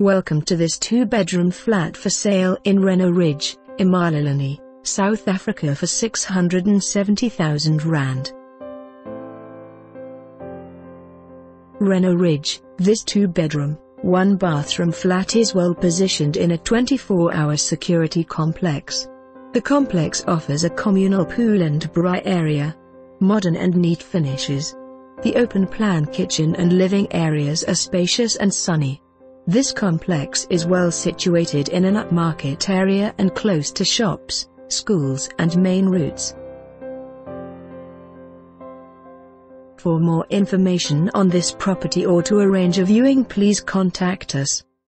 Welcome to this two-bedroom flat for sale in Reyno Ridge, Emalahleni, South Africa for 670,000 Rand. Reyno Ridge, this two-bedroom, one-bathroom flat is well positioned in a 24-hour security complex. The complex offers a communal pool and braai area, modern and neat finishes. The open-plan kitchen and living areas are spacious and sunny. This complex is well situated in an upmarket area and close to shops, schools and main routes. For more information on this property or to arrange a viewing please contact us.